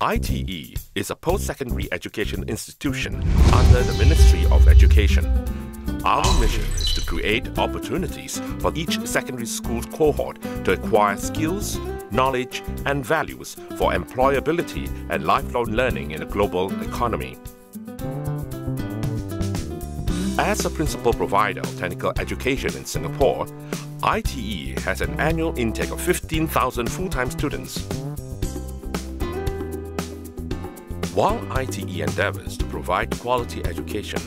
ITE is a post-secondary education institution under the Ministry of Education. Our mission is to create opportunities for each secondary school cohort to acquire skills, knowledge, and values for employability and lifelong learning in a global economy. As a principal provider of technical education in Singapore, ITE has an annual intake of 15,000 full-time students. While ITE endeavors to provide quality education,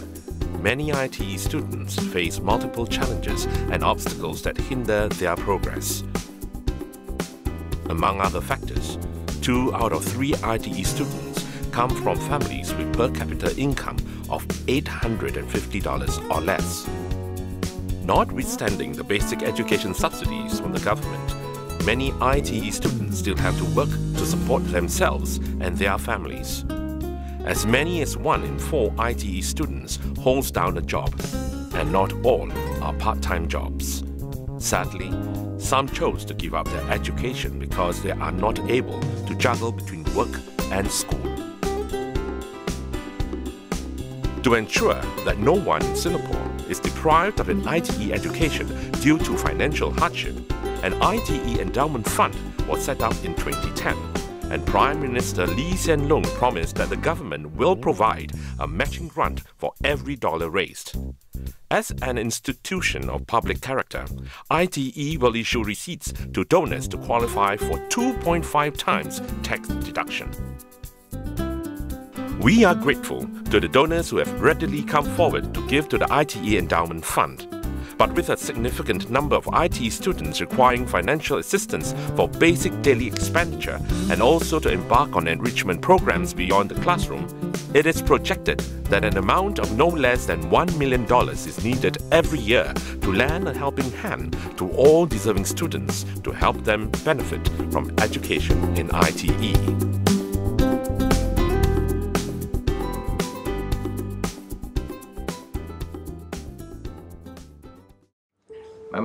many ITE students face multiple challenges and obstacles that hinder their progress. Among other factors, two out of three ITE students come from families with per capita income of $850 or less. Notwithstanding the basic education subsidies from the government, many ITE students still have to work to support themselves and their families. As many as one in four ITE students holds down a job, and not all are part-time jobs. Sadly, some chose to give up their education because they are not able to juggle between work and school. To ensure that no one in Singapore is deprived of an ITE education due to financial hardship, an ITE endowment fund was set up in 2010 and Prime Minister Lee Hsien Loong promised that the government will provide a matching grant for every dollar raised. As an institution of public character, ITE will issue receipts to donors to qualify for 2.5 times tax deduction. We are grateful to the donors who have readily come forward to give to the ITE Endowment Fund. But with a significant number of IT students requiring financial assistance for basic daily expenditure and also to embark on enrichment programs beyond the classroom, it is projected that an amount of no less than $1 million is needed every year to lend a helping hand to all deserving students to help them benefit from education in ITE.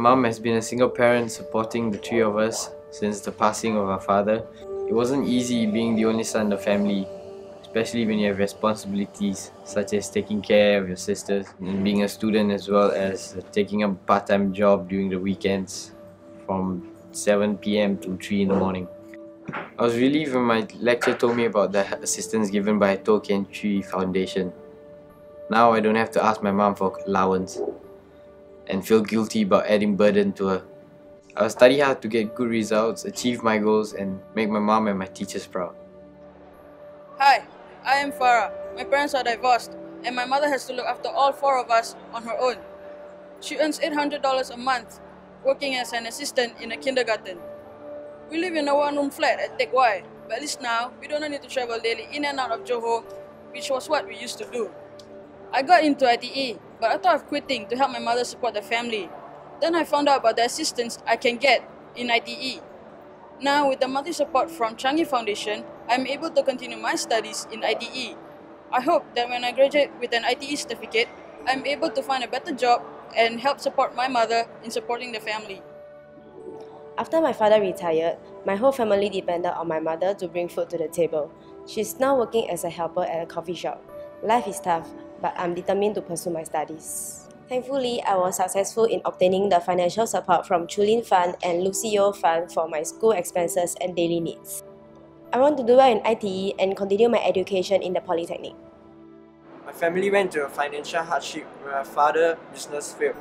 Mom has been a single parent supporting the three of us since the passing of our father. It wasn't easy being the only son in the family, especially when you have responsibilities such as taking care of your sisters and being a student as well as taking a part-time job during the weekends from 7 p.m. to 3 in the morning. I was relieved when my lecturer told me about the assistance given by Toh Kian Chui Foundation. Now I don't have to ask my mom for allowance and feel guilty about adding burden to her. I'll study hard to get good results, achieve my goals, and make my mom and my teachers proud. Hi, I am Farah. My parents are divorced, and my mother has to look after all four of us on her own. She earns $800 a month, working as an assistant in a kindergarten. We live in a one-room flat at Teck Whye, but at least now, we don't need to travel daily in and out of Johor, which was what we used to do. I got into ITE, but I thought of quitting to help my mother support the family. Then I found out about the assistance I can get in ITE. Now, with the monthly support from Changi Foundation, I'm able to continue my studies in ITE. I hope that when I graduate with an ITE certificate, I'm able to find a better job and help support my mother in supporting the family. After my father retired, my whole family depended on my mother to bring food to the table. She's now working as a helper at a coffee shop. Life is tough, but I'm determined to pursue my studies. Thankfully, I was successful in obtaining the financial support from Chulin Fund and Lucio Fund for my school expenses and daily needs. I want to do well in ITE and continue my education in the Polytechnic. My family went through a financial hardship when my father's business failed.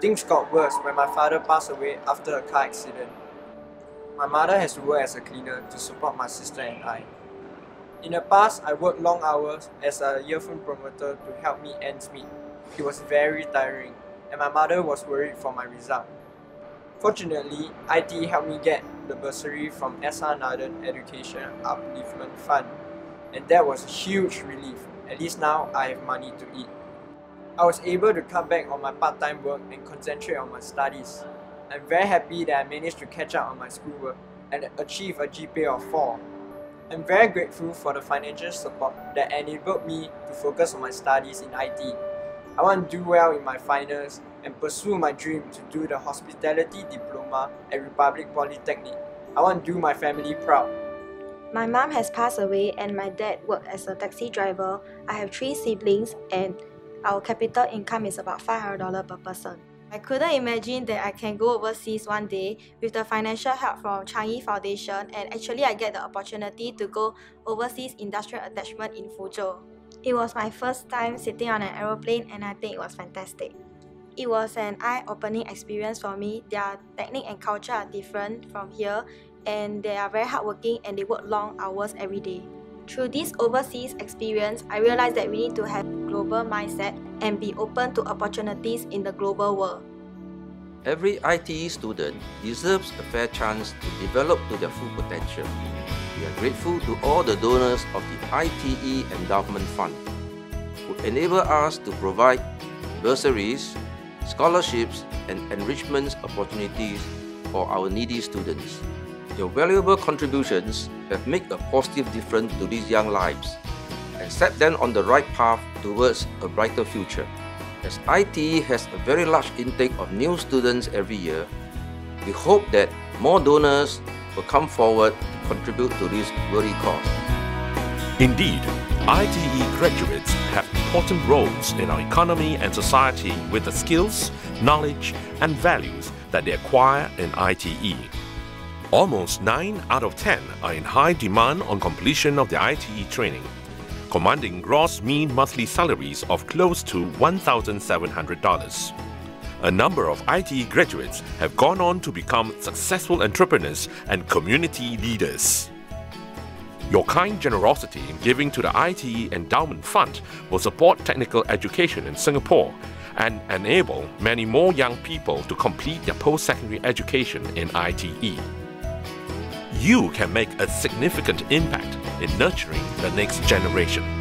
Things got worse when my father passed away after a car accident. My mother has to work as a cleaner to support my sister and I. In the past, I worked long hours as a earphone promoter to help me ends meet. It was very tiring, and my mother was worried for my result. Fortunately, IT helped me get the bursary from SR Nathan Education Upliftment Fund, and that was a huge relief. At least now I have money to eat. I was able to cut back on my part-time work and concentrate on my studies. I'm very happy that I managed to catch up on my schoolwork and achieve a GPA of 4 I'm very grateful for the financial support that enabled me to focus on my studies in IT. I want to do well in my finals and pursue my dream to do the hospitality diploma at Republic Polytechnic. I want to do my family proud. My mom has passed away and my dad worked as a taxi driver. I have three siblings and our capital income is about $500 per person. I couldn't imagine that I can go overseas one day with the financial help from Changi Foundation and actually I get the opportunity to go overseas industrial attachment in Fuzhou. It was my first time sitting on an aeroplane and I think it was fantastic. It was an eye-opening experience for me. Their technique and culture are different from here and they are very hardworking and they work long hours every day. Through this overseas experience, I realized that we need to have a global mindset and be open to opportunities in the global world. Every ITE student deserves a fair chance to develop to their full potential. We are grateful to all the donors of the ITE Endowment Fund who enable us to provide bursaries, scholarships, and enrichment opportunities for our needy students. Your valuable contributions have made a positive difference to these young lives and set them on the right path towards a brighter future. As ITE has a very large intake of new students every year, we hope that more donors will come forward to contribute to this worthy cause. Indeed, ITE graduates have important roles in our economy and society with the skills, knowledge, and values that they acquire in ITE. Almost 9 out of 10 are in high demand on completion of the ITE training, commanding gross mean monthly salaries of close to $1,700. A number of ITE graduates have gone on to become successful entrepreneurs and community leaders. Your kind generosity in giving to the ITE Endowment Fund will support technical education in Singapore and enable many more young people to complete their post-secondary education in ITE you can make a significant impact in nurturing the next generation.